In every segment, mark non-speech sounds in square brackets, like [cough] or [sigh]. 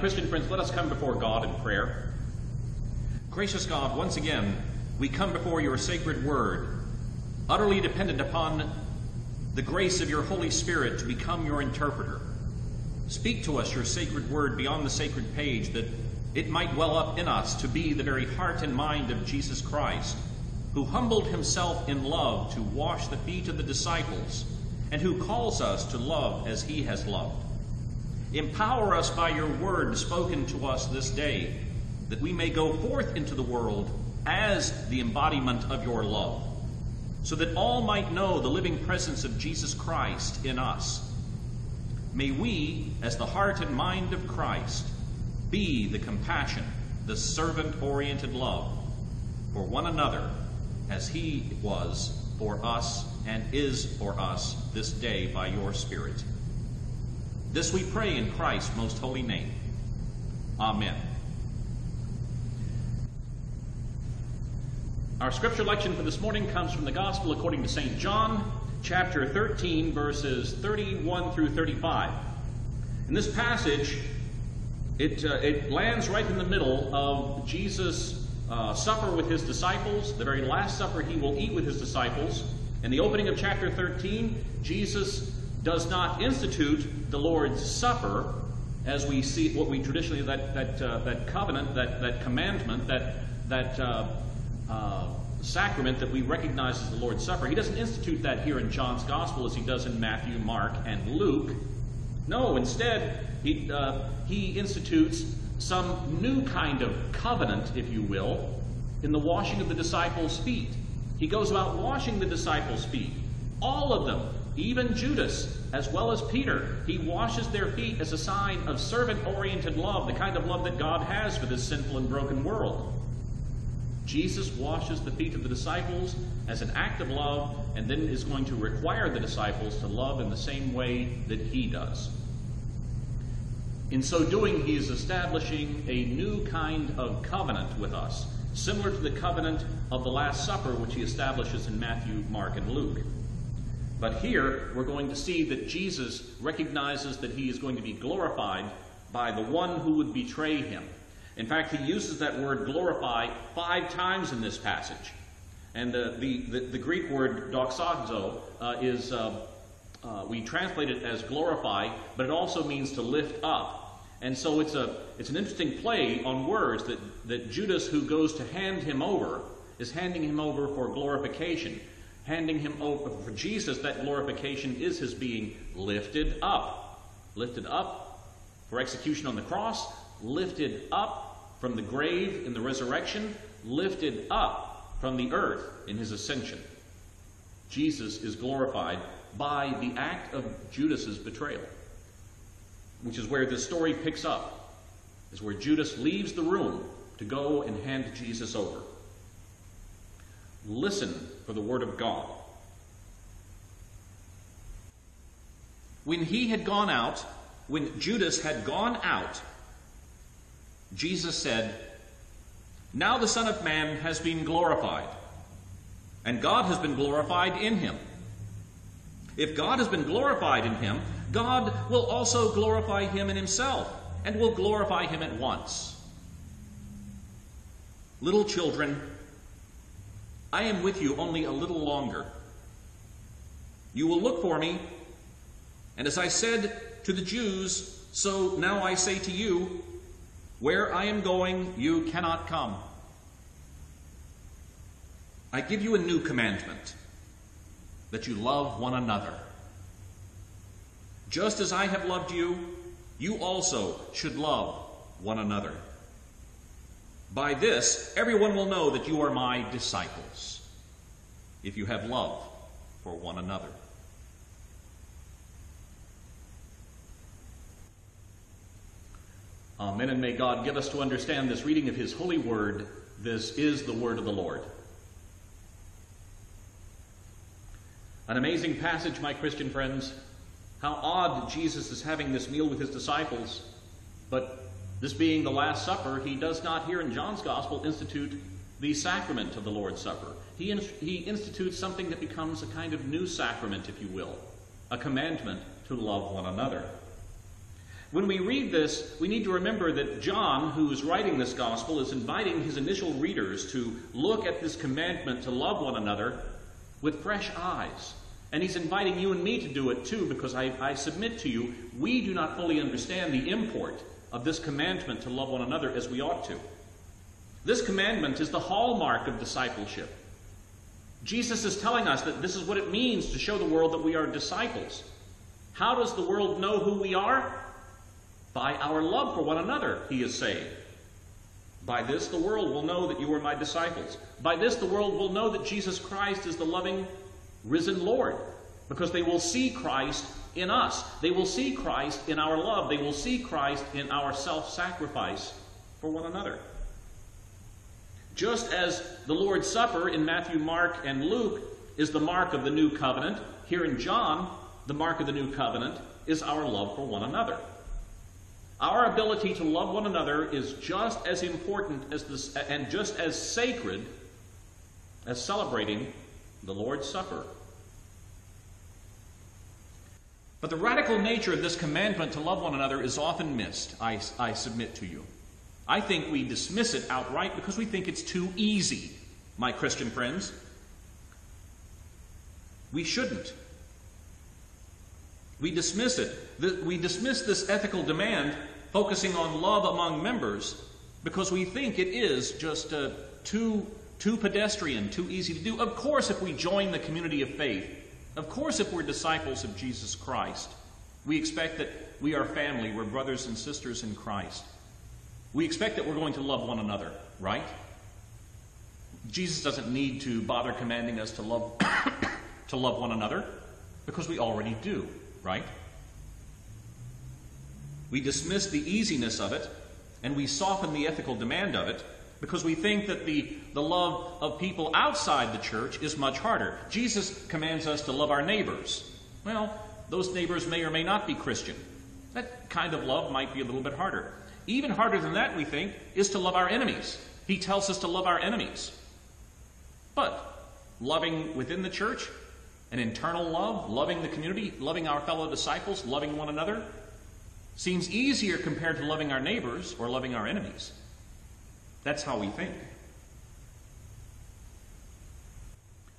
Christian friends, let us come before God in prayer. Gracious God, once again, we come before your sacred word, utterly dependent upon the grace of your Holy Spirit to become your interpreter. Speak to us your sacred word beyond the sacred page that it might well up in us to be the very heart and mind of Jesus Christ, who humbled himself in love to wash the feet of the disciples, and who calls us to love as he has loved. Empower us by your word spoken to us this day, that we may go forth into the world as the embodiment of your love, so that all might know the living presence of Jesus Christ in us. May we, as the heart and mind of Christ, be the compassion, the servant oriented love for one another as he was for us and is for us this day by your Spirit. This we pray in Christ's most holy name. Amen. Our scripture lection for this morning comes from the Gospel according to St. John, chapter 13, verses 31 through 35. In this passage, it, uh, it lands right in the middle of Jesus' uh, supper with his disciples, the very last supper he will eat with his disciples. In the opening of chapter 13, Jesus does not institute the Lord's Supper as we see what we traditionally that that uh, that covenant, that that commandment, that that uh, uh, sacrament that we recognize as the Lord's Supper. He doesn't institute that here in John's Gospel as he does in Matthew, Mark, and Luke. No, instead he uh, he institutes some new kind of covenant, if you will, in the washing of the disciples' feet. He goes about washing the disciples' feet. All of them, even Judas, as well as Peter, he washes their feet as a sign of servant oriented love, the kind of love that God has for this sinful and broken world. Jesus washes the feet of the disciples as an act of love and then is going to require the disciples to love in the same way that he does. In so doing, he is establishing a new kind of covenant with us, similar to the covenant of the Last Supper, which he establishes in Matthew, Mark, and Luke. But here, we're going to see that Jesus recognizes that he is going to be glorified by the one who would betray him. In fact, he uses that word glorify five times in this passage. And uh, the, the, the, Greek word doxazo uh, is, uh, uh, we translate it as glorify, but it also means to lift up. And so it's, a, it's an interesting play on words that, that Judas, who goes to hand him over, is handing him over for glorification handing him over. For Jesus, that glorification is his being lifted up. Lifted up for execution on the cross, lifted up from the grave in the resurrection, lifted up from the earth in his ascension. Jesus is glorified by the act of Judas's betrayal, which is where this story picks up, is where Judas leaves the room to go and hand Jesus over. Listen for the word of God. When he had gone out, when Judas had gone out, Jesus said, Now the Son of Man has been glorified, and God has been glorified in him. If God has been glorified in him, God will also glorify him in himself, and will glorify him at once. Little children, I am with you only a little longer. You will look for me, and as I said to the Jews, so now I say to you, where I am going, you cannot come. I give you a new commandment that you love one another. Just as I have loved you, you also should love one another. By this, everyone will know that you are my disciples, if you have love for one another. Amen. And may God give us to understand this reading of His holy word. This is the word of the Lord. An amazing passage, my Christian friends. How odd Jesus is having this meal with his disciples, but this being the Last Supper, he does not here in John's Gospel institute the sacrament of the Lord's Supper. He, in, he institutes something that becomes a kind of new sacrament, if you will, a commandment to love one another. When we read this, we need to remember that John, who is writing this gospel, is inviting his initial readers to look at this commandment to love one another with fresh eyes. And he's inviting you and me to do it too, because I, I submit to you, we do not fully understand the import of this commandment to love one another as we ought to. This commandment is the hallmark of discipleship. Jesus is telling us that this is what it means to show the world that we are disciples. How does the world know who we are? By our love for one another, he is saying. By this the world will know that you are my disciples. By this the world will know that Jesus Christ is the loving, risen Lord, because they will see Christ in us. They will see Christ in our love. They will see Christ in our self sacrifice for one another. Just as the Lord's Supper in Matthew, Mark, and Luke is the mark of the new covenant, here in John, the mark of the new covenant is our love for one another. Our ability to love one another is just as important as this, and just as sacred as celebrating the Lord's Supper. But the radical nature of this commandment to love one another is often missed, I, I submit to you. I think we dismiss it outright because we think it's too easy, my Christian friends. We shouldn't. We dismiss it. We dismiss this ethical demand focusing on love among members because we think it is just uh, too, too pedestrian, too easy to do. Of course, if we join the community of faith, of course, if we're disciples of Jesus Christ, we expect that we are family, we're brothers and sisters in Christ. We expect that we're going to love one another, right? Jesus doesn't need to bother commanding us to love [coughs] to love one another because we already do, right? We dismiss the easiness of it and we soften the ethical demand of it because we think that the, the love of people outside the church is much harder. Jesus commands us to love our neighbors. Well, those neighbors may or may not be Christian. That kind of love might be a little bit harder. Even harder than that, we think, is to love our enemies. He tells us to love our enemies. But loving within the church, an internal love, loving the community, loving our fellow disciples, loving one another, seems easier compared to loving our neighbors or loving our enemies. That's how we think.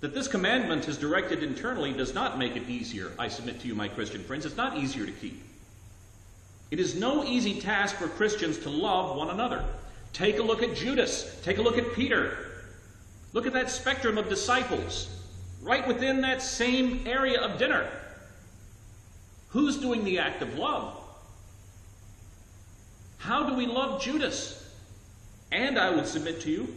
That this commandment is directed internally does not make it easier, I submit to you, my Christian friends. It's not easier to keep. It is no easy task for Christians to love one another. Take a look at Judas. Take a look at Peter. Look at that spectrum of disciples right within that same area of dinner. Who's doing the act of love? How do we love Judas? And I would submit to you,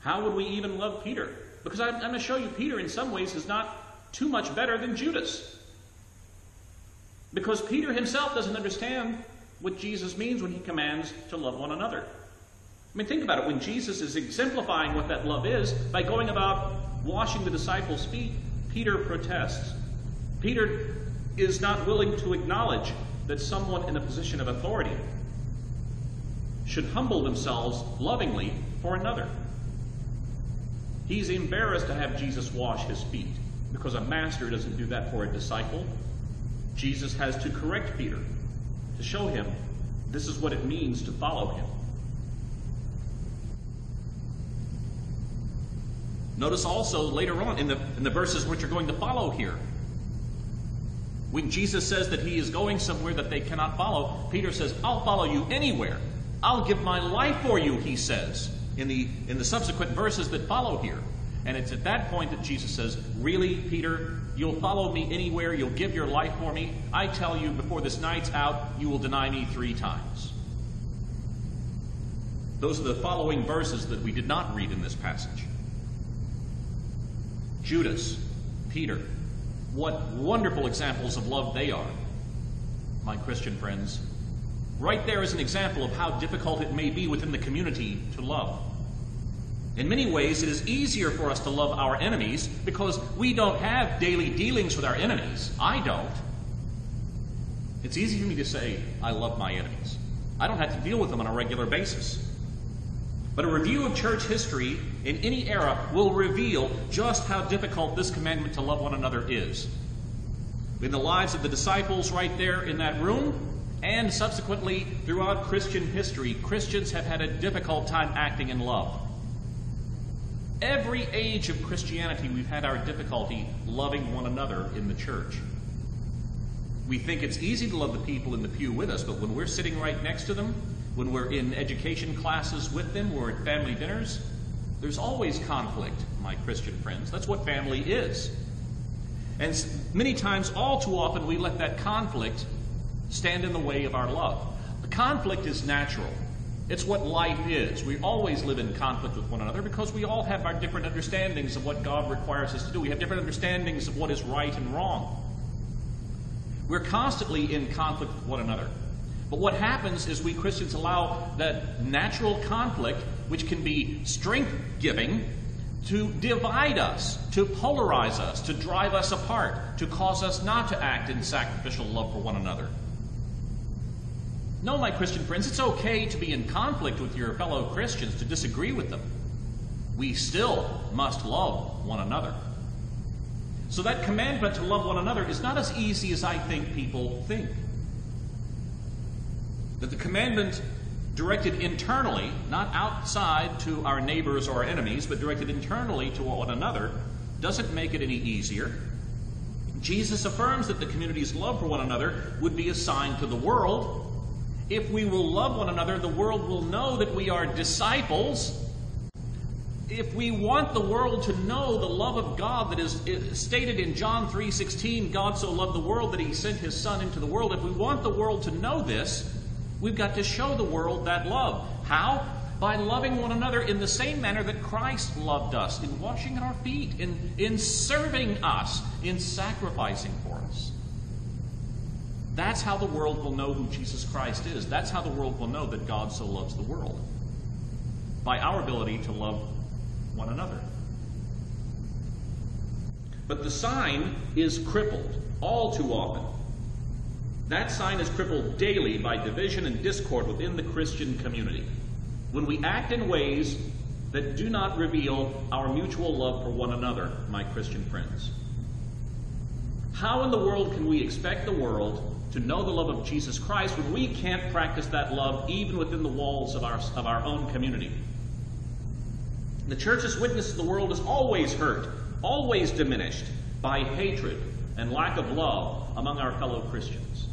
how would we even love Peter? Because I'm, I'm going to show you, Peter in some ways is not too much better than Judas. Because Peter himself doesn't understand what Jesus means when he commands to love one another. I mean, think about it. When Jesus is exemplifying what that love is by going about washing the disciples' feet, Peter protests. Peter is not willing to acknowledge that someone in a position of authority should humble themselves lovingly for another. He's embarrassed to have Jesus wash his feet because a master doesn't do that for a disciple. Jesus has to correct Peter to show him this is what it means to follow him. Notice also later on in the, in the verses which are going to follow here, when Jesus says that he is going somewhere that they cannot follow, Peter says, I'll follow you anywhere. I'll give my life for you, he says in the, in the subsequent verses that follow here. And it's at that point that Jesus says, Really, Peter, you'll follow me anywhere, you'll give your life for me. I tell you, before this night's out, you will deny me three times. Those are the following verses that we did not read in this passage. Judas, Peter, what wonderful examples of love they are, my Christian friends. Right there is an example of how difficult it may be within the community to love. In many ways, it is easier for us to love our enemies because we don't have daily dealings with our enemies. I don't. It's easy for me to say, I love my enemies. I don't have to deal with them on a regular basis. But a review of church history in any era will reveal just how difficult this commandment to love one another is. In the lives of the disciples right there in that room, and subsequently throughout Christian history, Christians have had a difficult time acting in love. Every age of Christianity, we've had our difficulty loving one another in the church. We think it's easy to love the people in the pew with us, but when we're sitting right next to them, when we're in education classes with them, we're at family dinners, there's always conflict, my Christian friends. That's what family is. And many times, all too often, we let that conflict stand in the way of our love. The conflict is natural. It's what life is. We always live in conflict with one another because we all have our different understandings of what God requires us to do. We have different understandings of what is right and wrong. We're constantly in conflict with one another. But what happens is we Christians allow that natural conflict, which can be strength giving, to divide us, to polarize us, to drive us apart, to cause us not to act in sacrificial love for one another. No, my Christian friends, it's okay to be in conflict with your fellow Christians, to disagree with them. We still must love one another. So that commandment to love one another is not as easy as I think people think. That the commandment directed internally, not outside to our neighbors or our enemies, but directed internally to one another, doesn't make it any easier. Jesus affirms that the community's love for one another would be a sign to the world if we will love one another, the world will know that we are disciples. If we want the world to know the love of God that is stated in John 3:16, God so loved the world that he sent his son into the world. If we want the world to know this, we've got to show the world that love. How? by loving one another in the same manner that Christ loved us, in washing our feet, in, in serving us, in sacrificing. That's how the world will know who Jesus Christ is. That's how the world will know that God so loves the world. By our ability to love one another. But the sign is crippled all too often. That sign is crippled daily by division and discord within the Christian community. When we act in ways that do not reveal our mutual love for one another, my Christian friends. How in the world can we expect the world to know the love of Jesus Christ when we can't practice that love even within the walls of our, of our own community? The church's witness to the world is always hurt, always diminished by hatred and lack of love among our fellow Christians.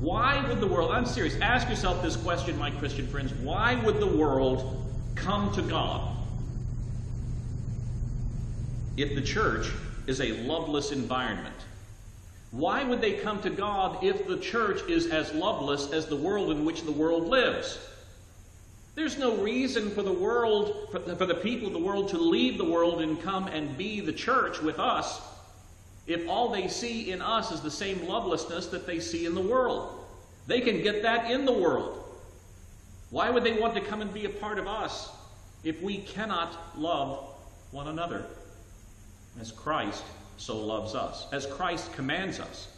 Why would the world, I'm serious, ask yourself this question, my Christian friends. Why would the world come to God if the church is a loveless environment? Why would they come to God if the church is as loveless as the world in which the world lives? There's no reason for the world, for the, for the people of the world to leave the world and come and be the church with us if all they see in us is the same lovelessness that they see in the world. They can get that in the world. Why would they want to come and be a part of us if we cannot love one another as Christ so loves us, as Christ commands us?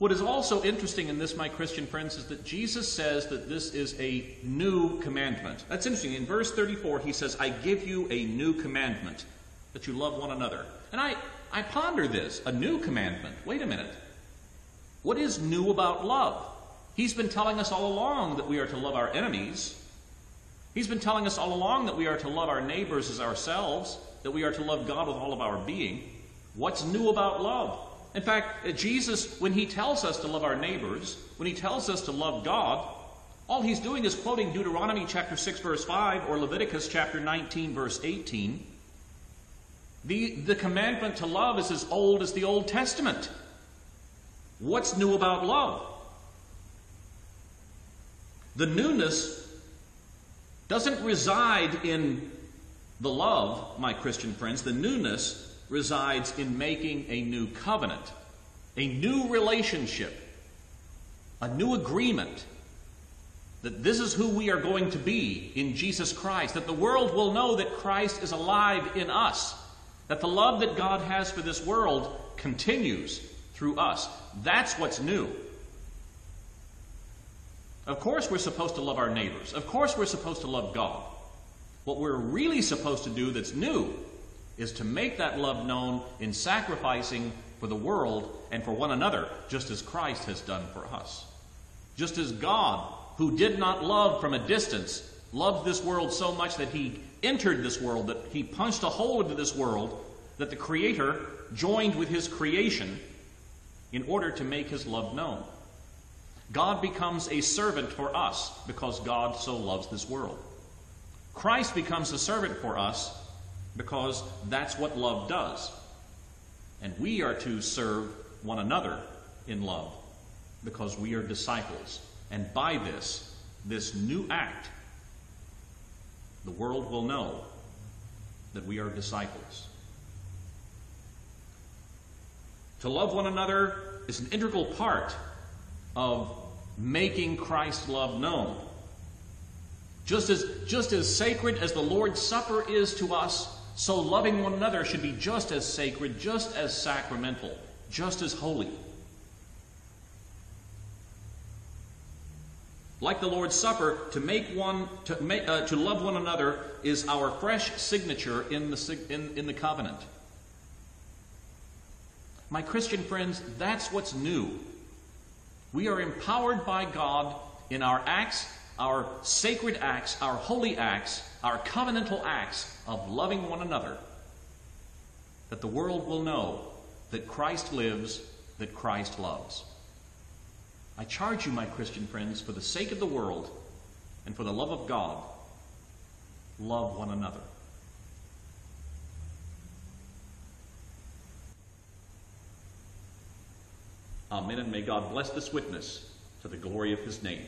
What is also interesting in this, my Christian friends, is that Jesus says that this is a new commandment. That's interesting. In verse 34, he says, I give you a new commandment, that you love one another. And I, I ponder this a new commandment. Wait a minute. What is new about love? He's been telling us all along that we are to love our enemies. He's been telling us all along that we are to love our neighbors as ourselves, that we are to love God with all of our being. What's new about love? In fact, uh, Jesus, when he tells us to love our neighbors, when he tells us to love God, all he's doing is quoting Deuteronomy chapter 6, verse 5, or Leviticus chapter 19, verse 18. The, the commandment to love is as old as the Old Testament. What's new about love? The newness doesn't reside in the love, my Christian friends. The newness resides in making a new covenant, a new relationship, a new agreement that this is who we are going to be in Jesus Christ, that the world will know that Christ is alive in us, that the love that God has for this world continues through us. That's what's new. Of course, we're supposed to love our neighbors. Of course, we're supposed to love God. What we're really supposed to do that's new is to make that love known in sacrificing for the world and for one another, just as Christ has done for us. Just as God, who did not love from a distance, loved this world so much that he entered this world, that he punched a hole into this world, that the Creator joined with his creation in order to make his love known. God becomes a servant for us because God so loves this world. Christ becomes a servant for us because that's what love does. And we are to serve one another in love because we are disciples. And by this, this new act, the world will know that we are disciples. To love one another is an integral part of making Christ's love known. Just as, just as sacred as the Lord's Supper is to us, so loving one another should be just as sacred, just as sacramental, just as holy. Like the Lord's Supper, to make one to make uh, to love one another is our fresh signature in the in, in the covenant. My Christian friends, that's what's new. We are empowered by God in our acts our sacred acts, our holy acts, our covenantal acts of loving one another, that the world will know that Christ lives, that Christ loves. I charge you, my Christian friends, for the sake of the world and for the love of God, love one another. Amen, and may God bless this witness to the glory of his name.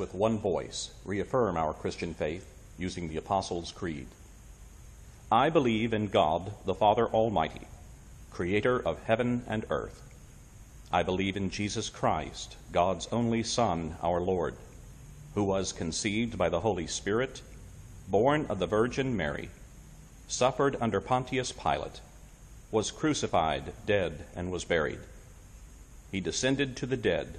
With one voice, reaffirm our Christian faith using the Apostles' Creed. I believe in God, the Father Almighty, creator of heaven and earth. I believe in Jesus Christ, God's only Son, our Lord, who was conceived by the Holy Spirit, born of the Virgin Mary, suffered under Pontius Pilate, was crucified, dead, and was buried. He descended to the dead.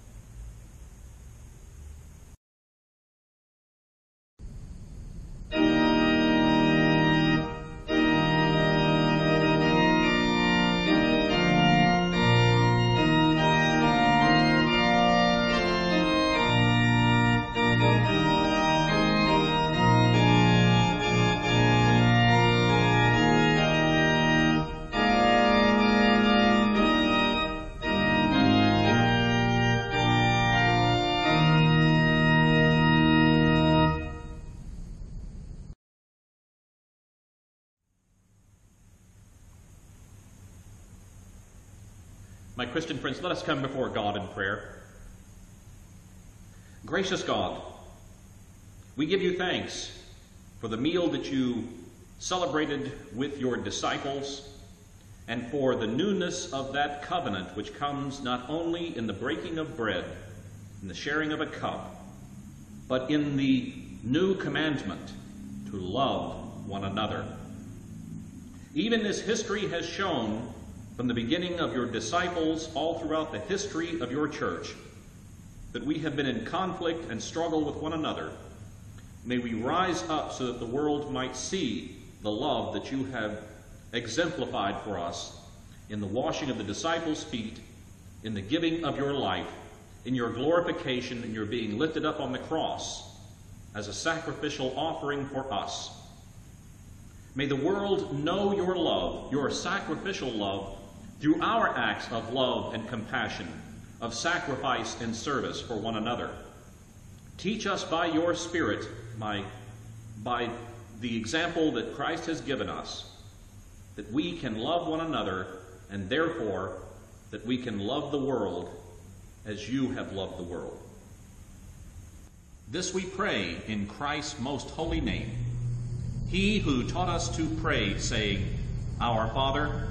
My Christian friends, let us come before God in prayer. Gracious God, we give you thanks for the meal that you celebrated with your disciples and for the newness of that covenant which comes not only in the breaking of bread and the sharing of a cup, but in the new commandment to love one another. Even as history has shown from the beginning of your disciples all throughout the history of your church that we have been in conflict and struggle with one another, may we rise up so that the world might see the love that you have exemplified for us in the washing of the disciples' feet, in the giving of your life, in your glorification, and your being lifted up on the cross as a sacrificial offering for us. May the world know your love, your sacrificial love, through our acts of love and compassion, of sacrifice and service for one another. Teach us by your Spirit, my, by the example that Christ has given us, that we can love one another and therefore that we can love the world as you have loved the world. This we pray in Christ's most holy name. He who taught us to pray, saying, Our Father,